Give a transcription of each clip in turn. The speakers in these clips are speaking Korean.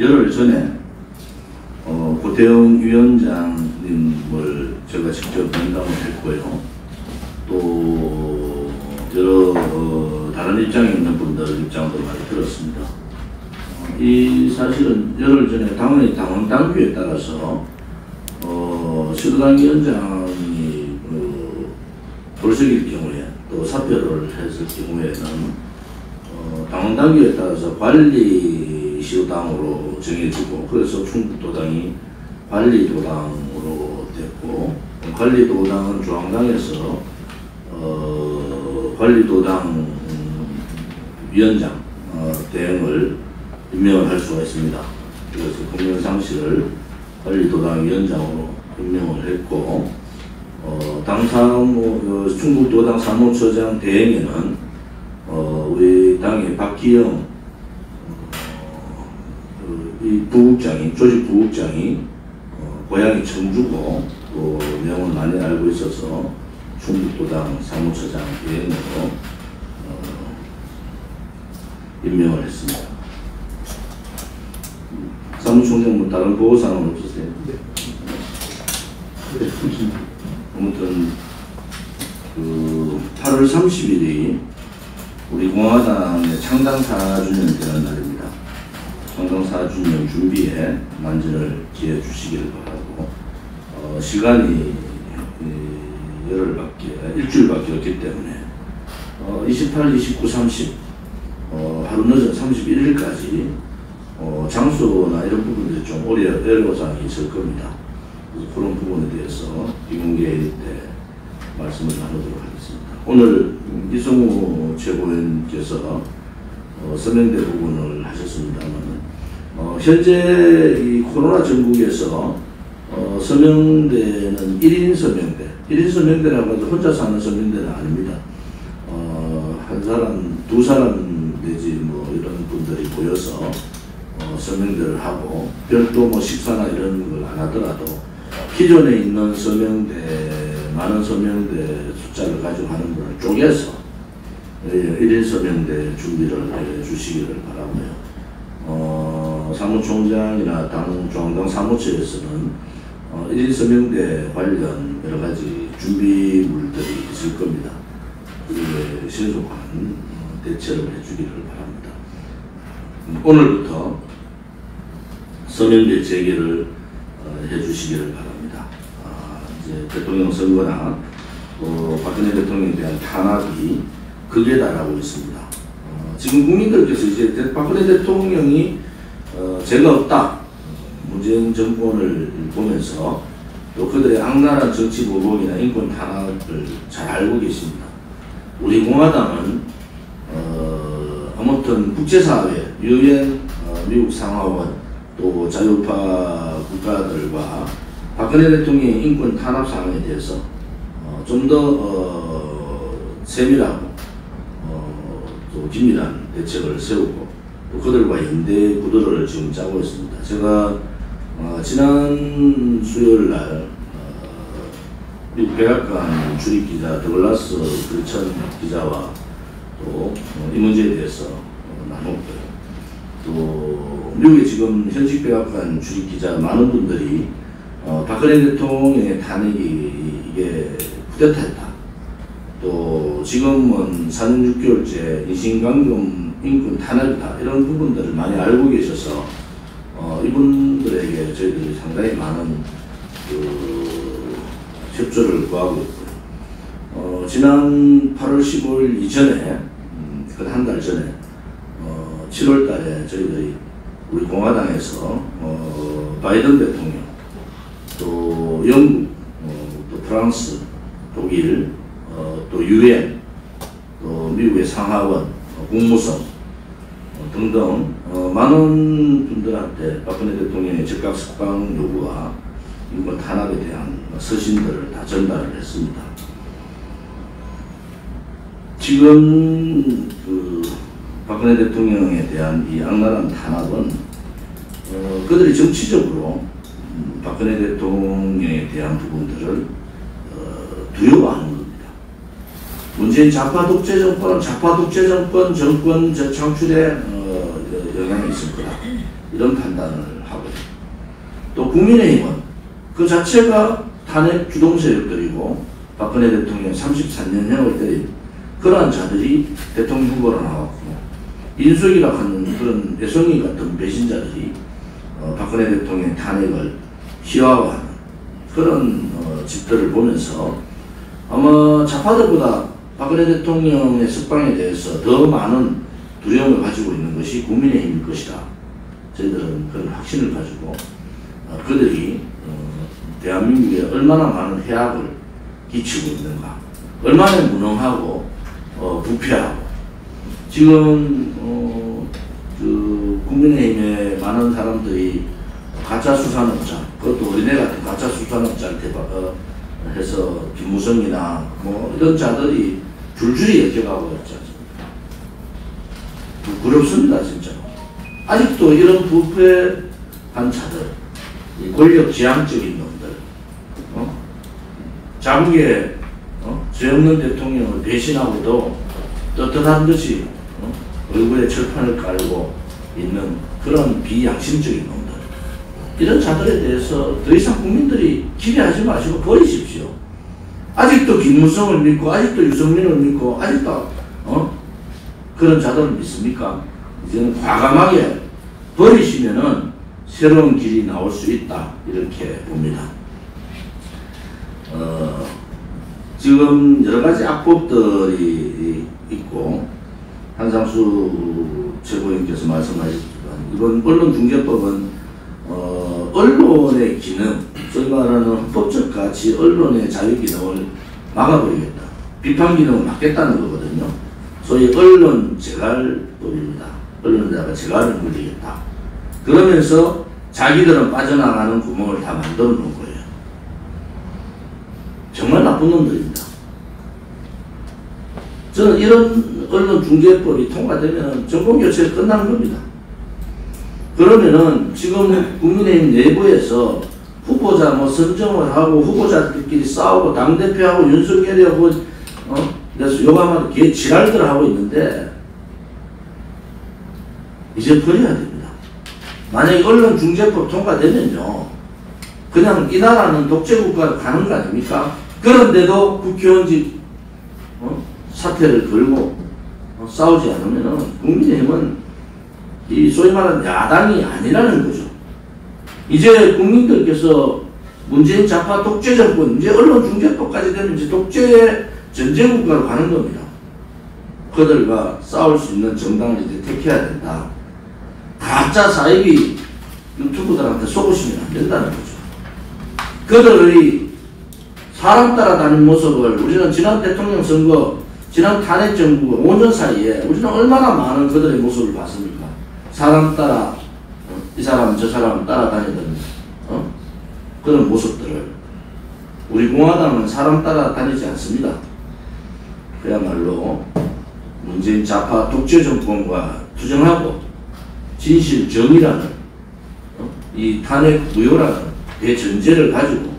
열흘 전에 어, 고태영 위원장님을 제가 직접 면담을 했고요. 또 여러 어, 다른 입장에 있는 분들 입장도 많이 들었습니다. 어, 이 사실은 열흘 전에 당원의 당원 당규에 따라서 어, 시도당 위원장이 그 돌석일 경우에 또 사표를 했을 경우에는 어, 당원 당규에 따라서 관리 시도당으로 정해지고 그래서 충북도당이 관리도당으로 됐고 관리도당은 중앙당에서 어, 관리도당 음, 위원장 어, 대행을 임명을 할 수가 있습니다. 그래서 공명상 씨를 관리도당 위원장으로 임명을 했고 어, 당사무 어, 충북도당 사무처장 대행에는 어, 우리 당의 박기영 어, 그, 이 부국장이 조직 부국장이 어, 고향이 청주고 또 명을 많이 알고 있어서 충북도당 사무처장 대행으로 어, 임명을 했습니다. 사무총장 뭐 다른 보고사항은 없으세요? 아무튼 그 8월 30일이 우리 공화당의 창당 4주년 되는 날입니다. 4주년 준비에 만전을 기해 주시기를 바라고 어, 시간이 이, 열흘밖에 일주일밖에 없기 때문에 어, 28, 29, 30 어, 하루 늦은 31일까지 어, 장소나 이런 부분들이 좀 오래 애로사항이 있을 겁니다. 그래서 그런 부분에 대해서 비공개일 때 말씀을 나누도록 하겠습니다. 오늘 이성우 최고위원께서 어, 서명대 부분을 하셨습니다만 어, 현재 이 코로나 전국에서 어, 서명대는 1인 서명대, 1인 서명대라고 해도 혼자 사는 서명대는 아닙니다. 어, 한 사람, 두 사람 내지 뭐 이런 분들이 모여서 어, 서명대를 하고 별도 뭐 식사나 이런 걸 안 하더라도 기존에 있는 서명대 많은 서명대 숫자를 가지고 하는 분을 쪼개서 예, 1인 서명대 준비를 해 주시기를 바라고요. 어, 사무총장이나 당 중앙당 사무처에서는 어, 1인 서명대 관련 여러 가지 준비물들이 있을 겁니다. 그에 신속한 어, 대처를 해주기를 바랍니다. 오늘부터 서명대 재개를 어, 해주시기를 바랍니다. 아, 이제 대통령 선거나 또 박근혜 대통령에 대한 탄압이 극에 달하고 있습니다. 어, 지금 국민들께서 이제 대- 박근혜 대통령이 어, 죄가 없다 문재인 정권을 보면서 또 그들의 악랄한 정치 보복이나 인권 탄압을 잘 알고 계십니다. 우리 공화당은 어, 아무튼 국제사회, 유엔, 어, 미국 상하원, 또 자유파 국가들과 박근혜 대통령의 인권 탄압 상황에 대해서 어, 좀더 어, 세밀하고 어, 또 긴밀한 대책을 세우고 또 그들과 연대 구도를 지금 짜고 있습니다. 제가 어, 지난 수요일 날 어, 미국 백악관 출입 기자 더글라스 글천 기자와 또 이 문제에 대해서 어, 나눴고요. 또 미국에 지금 현직 백악관 출입 기자 많은 분들이 어, 박근혜 대통령의 탄핵이 이게 쿠데타였다. 또 지금은 4년 6개월째 인신강금 인권 탄압이다. 이런 부분들을 많이 알고 계셔서 어, 이분들에게 저희들이 상당히 많은 그 협조를 구하고 있고요. 어, 지난 8월 15일 이전에, 음, 그한 달 전에, 어, 7월 달에 저희들이 우리 공화당에서 어, 바이든 대통령, 또 영국, 어, 또 프랑스, 독일, 어, 또 유엔, 또 미국의 상하원, 어, 국무성 어, 등등 어, 많은 분들한테 박근혜 대통령의 즉각 석방 요구와 인권 탄압에 대한 서신들을 다 전달을 했습니다. 지금 그 박근혜 대통령에 대한 이 악랄한 탄압은 어, 그들이 정치적으로 음, 박근혜 대통령에 대한 부분들을 어, 두려워하는 겁니다. 문재인 좌파 독재 정권은 좌파 독재 정권 정권 저 창출에 어, 있을 거다. 이런 판단을 하고요. 또 국민의힘은 그 자체가 탄핵 주동 세력들이고 박근혜 대통령 33년형을 때린 그러한 자들이 대통령 후보로 나왔고 인수이라 하는 그런 애송이 같은 배신자들이 어, 박근혜 대통령 탄핵을 희화화하는 그런 어, 집들을 보면서 아마 좌파들보다 박근혜 대통령의 석방에 대해서 더 많은 두려움을 가지고 있는 것이 국민의힘일 것이다. 저희들은 그런 확신을 가지고 어, 그들이 어, 대한민국에 얼마나 많은 해악을 끼치고 있는가, 얼마나 무능하고 어, 부패하고. 지금 어, 그 국민의힘의 많은 사람들이 가짜 수산업자, 그것도 어린애 같은 가짜 수산업자한테 바- 어, 해서 김무성이나 뭐 이런 자들이 줄줄이 엮여가고 있지 부끄럽습니다, 진짜. 아직도 이런 부패한 자들, 이 권력 지향적인 놈들, 어? 자국에 어? 죄 없는 대통령을 배신하고도 떳떳한 듯이 어? 얼굴에 철판을 깔고 있는 그런 비양심적인 놈들. 이런 자들에 대해서 더 이상 국민들이 기대하지 마시고 버리십시오. 아직도 김무성을 믿고, 아직도 유승민을 믿고, 아직도, 어? 그런 자들을 믿습니까? 이제는 과감하게 버리시면은 새로운 길이 나올 수 있다. 이렇게 봅니다. 어, 지금 여러 가지 악법들이 있고, 한상수 최고위원께서 말씀하셨지만, 이번 언론중재법은 어, 언론의 기능, 소위 말하는 헌법적 가치, 언론의 자유 기능을 막아버리겠다. 비판 기능을 막겠다는 거거든요. 소위 언론 재갈법입니다. 언론에다가 재갈을 물리겠다. 그러면서 자기들은 빠져나가는 구멍을 다 만들어 놓은 거예요. 정말 나쁜 놈들입니다. 저는 이런 언론 중재법이 통과되면 정권 교체가 끝나는 겁니다. 그러면은 지금 국민의힘 내부에서 후보자 뭐 선정을 하고 후보자들끼리 싸우고 당대표하고 윤석열이하고 어? 그래서 요가만 개 지랄들 하고 있는데 이제 버려야 됩니다. 만약에 언론 중재법 통과되면요 그냥 이 나라는 독재국가로 가는 거 아닙니까? 그런데도 국회의원직 어? 사퇴를 걸고 어? 싸우지 않으면은 국민의힘은 이 소위 말하는 야당이 아니라는 거죠. 이제 국민들께서 문재인 좌파 독재 정권, 이제 언론 중재법까지 되면 이제 독재 전쟁국가로 가는 겁니다. 그들과 싸울 수 있는 정당을 이제 택해야 된다. 가짜 사이비 유튜브들한테 속으시면 안 된다는 거죠. 그들의 사람 따라다니는 모습을 우리는 지난 대통령 선거, 지난 탄핵 정부 5년 사이에 우리는 얼마나 많은 그들의 모습을 봤습니까? 사람 따라 어, 이 사람 저 사람 따라다니던 어? 그런 모습들을 우리 공화당은 사람 따라다니지 않습니다. 그야말로 문재인 좌파 독재 정권과 투쟁하고 진실 정의라는 어? 이 탄핵 무효라는 대전제를 가지고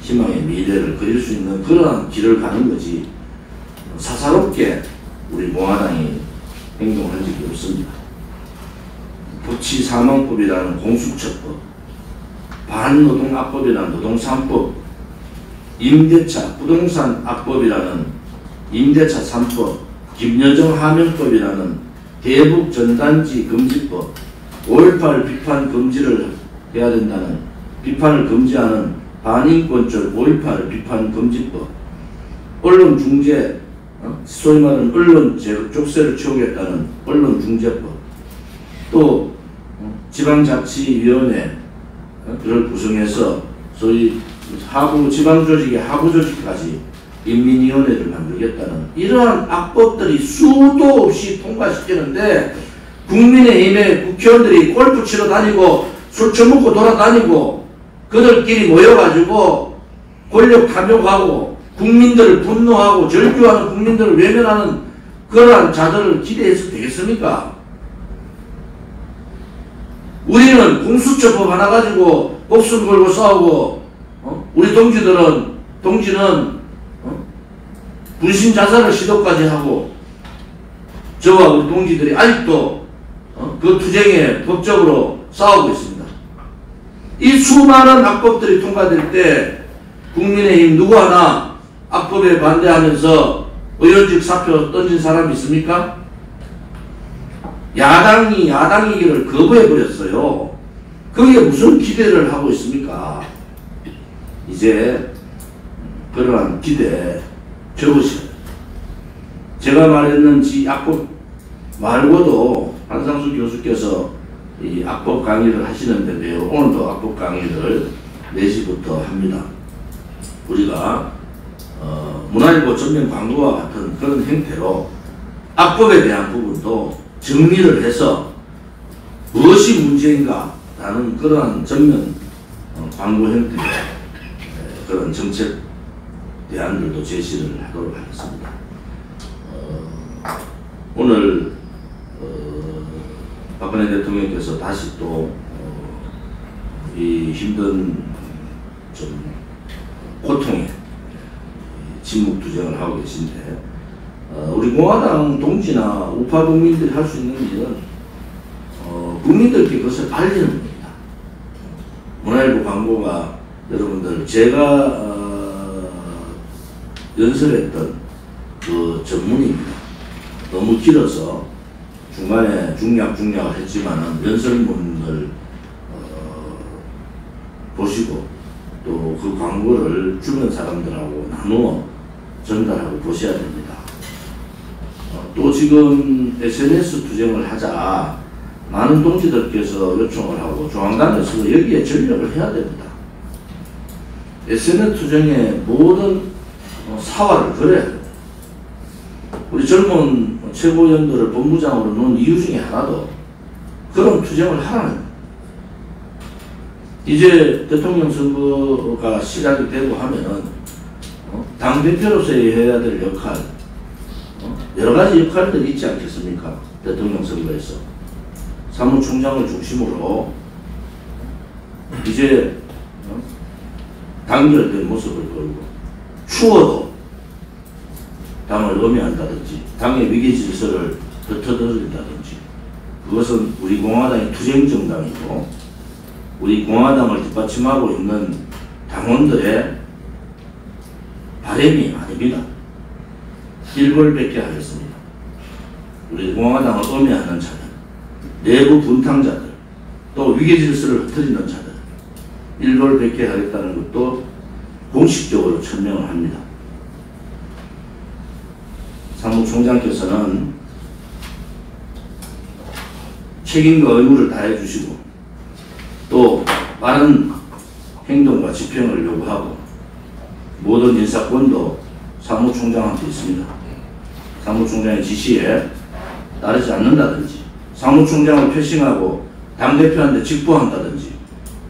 희망의 미래를 그릴 수 있는 그러한 길을 가는 거지 사사롭게 우리 공화당이 행동한 적이 없습니다. 부치 사망법이라는 공수처법, 반노동악법이라는 노동산법, 임대차 부동산 악법이라는 임대차 3법, 김여정 하명법이라는 대북 전단지 금지법, 5.18 비판 금지를 해야 된다는 비판을 금지하는 반인권적 5.18 비판 금지법, 언론 중재, 어? 소위 말하는 언론 제- 족쇄를 채우겠다는 언론 중재법, 또 어? 지방자치위원회를 구성해서 소위 하부 지방조직의 하부 조직까지 인민위원회를 만들겠다는 이러한 악법들이 수도 없이 통과시키는데 국민의힘의 국회의원들이 골프 치러 다니고 술 처먹고 돌아다니고 그들끼리 모여가지고 권력 탐욕하고 국민들을 분노하고 절규하는 국민들을 외면하는 그러한 자들을 기대해서 되겠습니까? 우리는 공수처법 하나 가지고 목숨 걸고 싸우고 어? 우리 동지들은 동지는 어? 분신 자살을 시도까지 하고 저와 우리 동지들이 아직도 어? 그 투쟁에 법적으로 싸우고 있습니다. 이 수많은 악법들이 통과될 때 국민의힘 누구 하나 악법에 반대하면서 의원직 사표 던진 사람이 있습니까? 야당이 야당이기를 거부해버렸어요. 그게 무슨 기대를 하고 있습니까? 이제 그러한 기대 접으셔야 제가 말했는지 악법 말고도 한상수 교수께서 이 악법 강의를 하시는데요. 오늘도 악법 강의를 4시부터 합니다. 우리가 어, 문화일보 전면 광고와 같은 그런 형태로 악법에 대한 부분도 정리를 해서 무엇이 문제인가 라는 그러한 전면 어, 광고 에, 그런 정책 대안들도 제시를 하도록 하겠습니다. 어, 오늘 어, 박근혜 대통령께서 다시 또 어, 이 힘든 좀 고통에 침묵 투쟁을 하고 계신데 어, 우리 공화당 동지나 우파 국민들이 할 수 있는 일은 어, 국민들께 그것을 알리는 겁니다. 문화일보 광고가 여러분들 제가 어, 연설했던 그 전문입니다. 너무 길어서 중간에 중략 중략을 했지만은 연설문을 어, 보시고 또 그 광고를 주변 사람들하고 나누어 전달하고 보셔야 됩니다. 어, 또 지금 SNS 투쟁을 하자 많은 동지들께서 요청을 하고 중앙당에서도 여기에 전력을 해야 됩니다. SNS 투쟁의 모든 어, 사활을 됩니다. 우리 젊은 최고위원들을 본부장으로 놓은 이유 중에 하나도 그런 투쟁을 하라는. 이제 대통령 선거가 시작이 되고 하면은 어? 당대표로서의 해야 될 역할 어? 여러 가지 역할들이 있지 않겠습니까? 대통령 선거에서 사무총장을 중심으로 이제 어? 단결된 모습을 보이고 추워도 당을 음해한다든지 당의 위기 질서를 흩어뜨린다든지 그것은 우리 공화당의 투쟁 정당이고 우리 공화당을 뒷받침하고 있는 당원들의 바램이 아닙니다. 일벌백계 하겠습니다. 우리 공화당을 음해하는 자들, 내부 분탕자들, 또 위기 질서를 흩어지는 자들, 일벌백계 하겠다는 것도 공식적으로 천명을 합니다. 사무총장께서는 책임과 의무를 다해 주시고 또 빠른 행동과 집행을 요구하고 모든 인사권도 사무총장한테 있습니다. 사무총장의 지시에 따르지 않는다든지 사무총장을 패싱하고 당대표한테 직보한다든지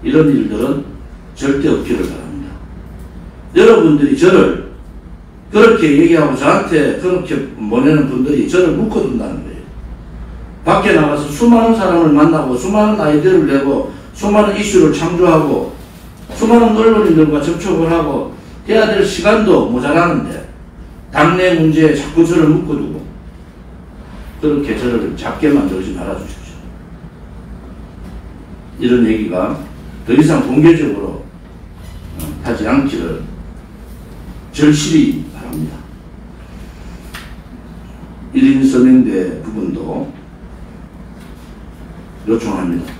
이런 일들은 절대 없기를 바랍니다. 여러분들이 저를 그렇게 얘기하고 저한테 그렇게 보내는 분들이 저를 묶어둔다는 거예요. 밖에 나가서 수많은 사람을 만나고 수많은 아이디어를 내고 수많은 이슈를 창조하고 수많은 언론인들과 접촉을 하고 해야 될 시간도 모자라는데 당내 문제에 자꾸 저를 묶어두고 그렇게 저를 작게 만들지 말아주십시오. 이런 얘기가 더 이상 공개적으로 어, 하지 않기를 절실히 바랍니다. 1인 서명대 부분도 요청합니다.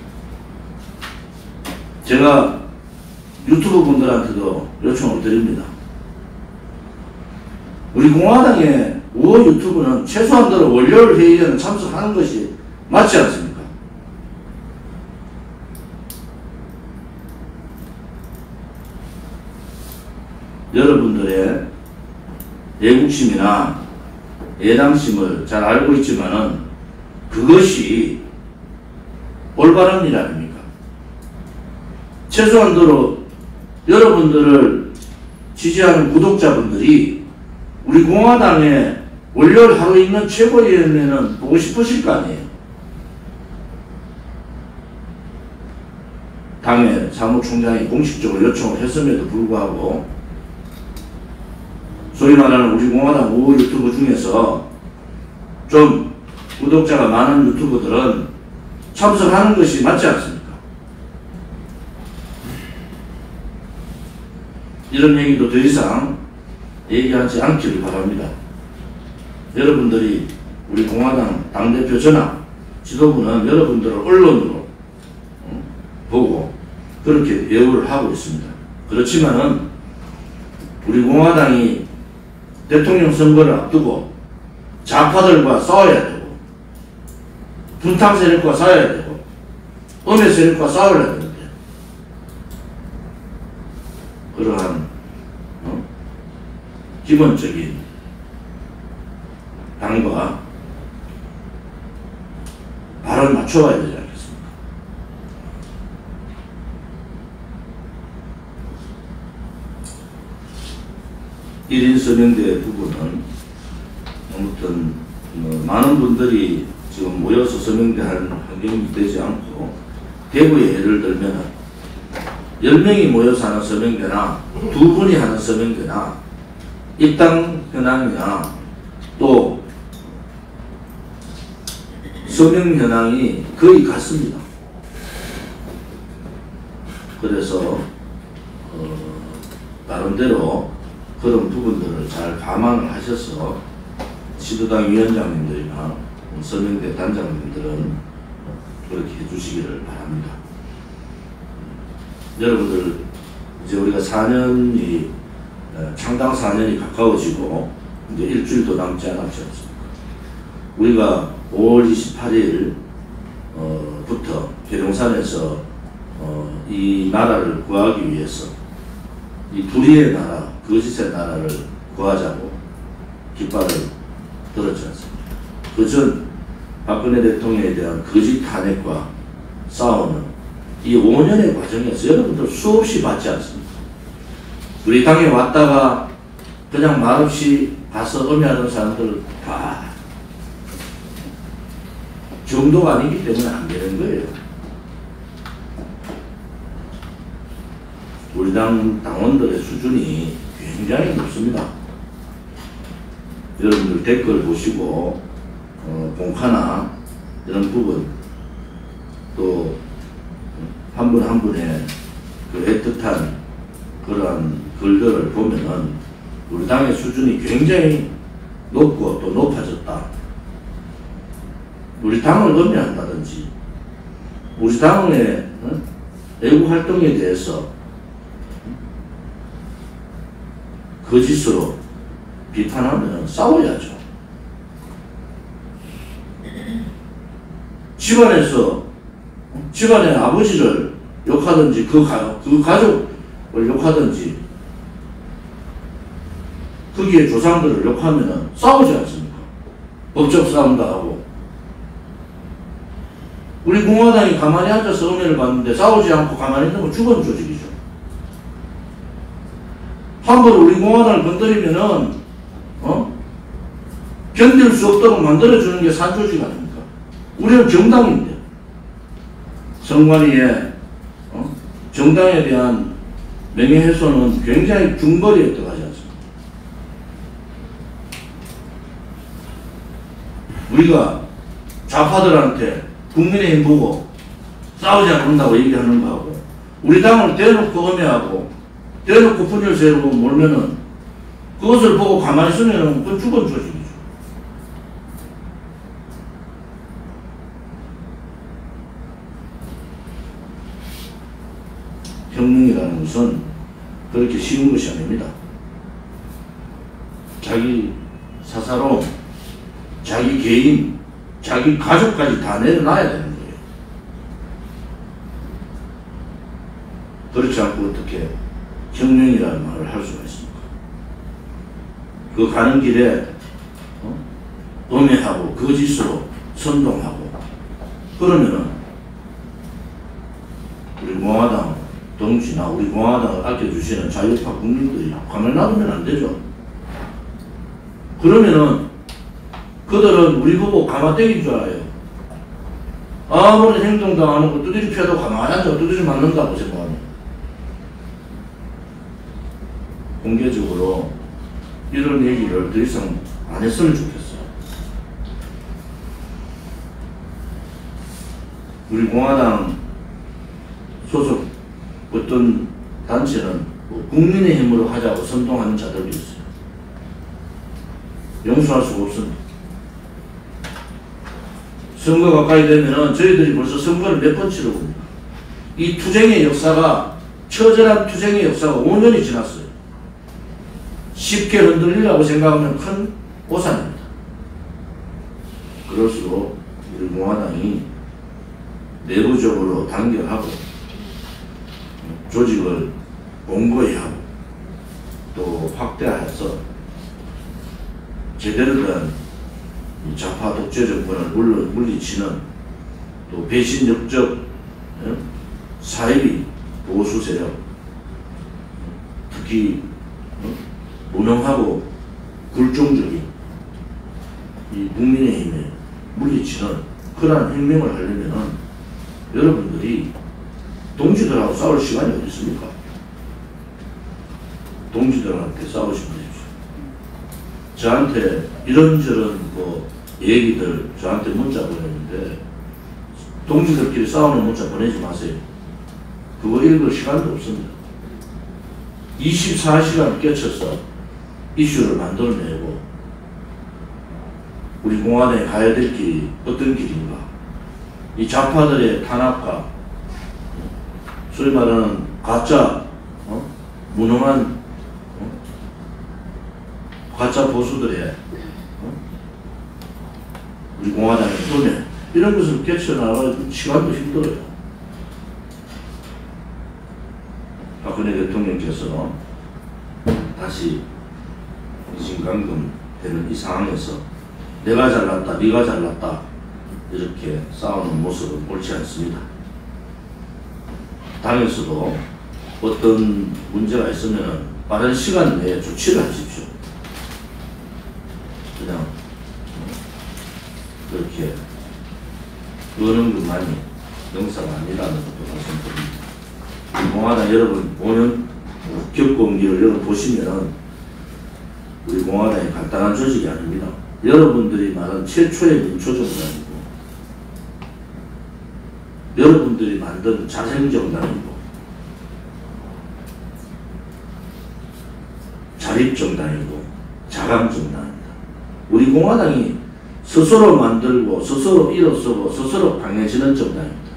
제가 유튜브 분들한테도 요청을 드립니다. 우리 공화당의 우호 유튜브는 최소한도로 월요일 회의에는 참석하는 것이 맞지 않습니까? 여러분들의 애국심이나 애당심을 잘 알고 있지만은 그것이 올바른 일 아닙니까? 최소한도로 여러분들을 지지하는 구독자분들이 우리 공화당의 월요일 하루 있는 최고위원회는 보고 싶으실 거 아니에요. 당의 사무총장이 공식적으로 요청을 했음에도 불구하고 소위 말하는 우리 공화당 우호 유튜브 중에서 좀 구독자가 많은 유튜브들은 참석하는 것이 맞지 않습니까? 이런 얘기도 더 이상 얘기하지 않기를 바랍니다. 여러분들이 우리 공화당 당대표 전화 지도부는 여러분들을 언론으로 어, 보고 그렇게 예우를 하고 있습니다. 그렇지만은 우리 공화당이 대통령 선거를 앞두고 좌파들과 싸워야 되고 분탕 세력과 싸워야 되고 음해 세력과 싸워야 되는데 그러한 어? 기본적인 당과 발을 맞춰와야 되잖아요. 1인 서명대 부분은 아무튼 뭐 많은 분들이 지금 모여서 서명대하는 환경이 되지 않고 대구의 예를 들면 10명이 모여서 하는 서명대나 두 분이 하는 서명대나 입당 현황이나 또 서명 현황이 거의 같습니다. 그래서 어, 나름대로 그런 부분들을 잘 감안을 하셔서 시도당 위원장님들이나 서명대 단장님들은 그렇게 해주시기를 바랍니다. 여러분들 이제 우리가 4년이 창당 4년이 가까워지고 이제 일주일도 남지 않았지 않습니까? 우리가 5월 28일 어, 부터 계룡산에서 어, 이 나라를 구하기 위해서 이 둘이의 나라, 거짓의 나라를 구하자고 깃발을 들었지 않습니까? 그전 박근혜 대통령에 대한 거짓 탄핵과 싸우는 이 5년의 과정에서 여러분들 수없이 봤지 않습니까? 우리 당에 왔다가 그냥 말없이 가서 음해하는 사람들 다 정도가 아니기 때문에 안 되는 거예요. 우리 당 당원들의 수준이 굉장히 높습니다. 여러분들 댓글 보시고 어, 공카나 이런 부분 또 한분한 분의 그 애틋한 그러한 글들을 보면은 우리 당의 수준이 굉장히 높고 또 높아졌다. 우리 당을 음해한다든지 우리 당의 어? 외국 활동에 대해서 거짓으로 비판하면 싸워야죠. 집안에서 집안의 아버지를 욕하든지 그, 가, 그 가족을 욕하든지 거기에 조상들을 욕하면 싸우지 않습니까? 법적 싸움도 하고 우리 공화당이 가만히 앉아서 은혜를 받는데 싸우지 않고 가만히 있는 건 죽은 조직이죠. 함부로 우리 공화당을 건드리면은 어? 견딜 수 없도록 만들어주는 게 산조직 아닙니까? 우리는 정당인데 선관위에 어? 정당에 대한 명예훼손은 굉장히 중거리에 들어가지 않습니까? 우리가 좌파들한테 국민의힘 보고 싸우지 않는다고 얘기하는 거하고 우리 당을 대놓고 음해하고 대놓고 분열 세우고 몰면은 그것을 보고 가만히 있으면 그건 죽은 조직이죠. 혁명이라는 것은 그렇게 쉬운 것이 아닙니다. 자기 사사로움, 자기 개인, 자기 가족까지 다 내려놔야 되는 거예요. 그렇지 않고 어떻게 혁명이라는 말을 할 수가 있습니까? 그 가는 길에 어? 음해하고 거짓으로 선동하고 그러면은 우리 공화당 동지나 우리 공화당을 아껴주시는 자유파 국민들이 가만히 놔두면 안 되죠. 그러면은 그들은 우리 보고 가마떼기인 줄 알아요. 아무리 행동당하는 거 두드리 펴도 가만히 앉아 두드리 맞는다고 생각합니다. 공개적으로 이런 얘기를 더 이상 안 했으면 좋겠어요. 우리 공화당 소속 어떤 단체는 뭐 국민의 힘으로 하자고 선동하는 자들도 있어요. 용서할 수가 없습니다. 선거 가까이 되면은 저희들이 벌써 선거를 몇 번 치르고 이 투쟁의 역사가 처절한 투쟁의 역사가 5년이 지났어요. 쉽게 흔들리라고 생각하면 큰 오산입니다. 그럴수록 우리 공화당이 내부적으로 단결하고 조직을 공고히 하고 또 확대해서 제대로 된이 좌파 독재 정권을 물러, 물리치는 또 배신 역적 예? 사이비 보수 세력 특히 어? 무능하고 굴종적인 이 국민의힘에 물리치는 그러한 혁명을 하려면은 여러분들이 동지들하고 싸울 시간이 어디 있습니까? 동지들한테 싸우시면 되십시오. 저한테 이런저런 뭐 얘기들 저한테 문자 보냈는데 동지들끼리 싸우는 문자 보내지 마세요. 그거 읽을 시간도 없습니다. 24시간 깨쳐서 이슈를 만들어내고 우리 공화당에 가야 될 길이 어떤 길인가 이 좌파들의 탄압과 소위 말하는 가짜 어? 무능한 어? 가짜 보수들의 어? 우리 공화당의 손해 이런 것을 깨쳐나갈 시간도 힘들어요. 박근혜 대통령께서 다시 인신강금 되는 이 상황에서 내가 잘났다, 네가 잘났다 이렇게 싸우는 모습은 옳지 않습니다. 당에서도 어떤 문제가 있으면 빠른 시간 내에 조치를 하십시오. 그냥 그렇게 그러는 것만이 영사가 아니라는 것도 말씀드립니다. 공화당 여러분 5년 겪어온 길을 여러분 보시면 우리 공화당이 간단한 조직이 아닙니다. 여러분들이 말한 최초의 민초정당이고 여러분들이 만든 자생정당이고 자립정당이고 자강정당입니다. 우리 공화당이 스스로 만들고 스스로 일어서고 스스로 강해지는 정당입니다.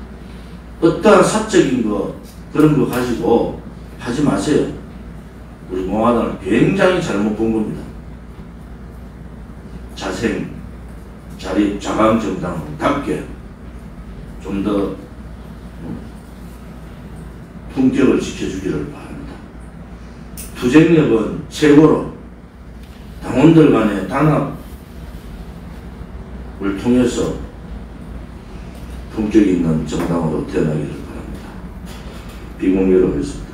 어떠한 사적인 거 그런 거 가지고 하지 마세요. 우리 공화당은 굉장히 잘못 본 겁니다. 자생, 자립, 자강 정당답게 좀 더 품격을 지켜주기를 바랍니다. 투쟁력은 최고로 당원들 간의 단합을 통해서 품격 있는 정당으로 태어나기를 바랍니다. 비공개로 했습니다.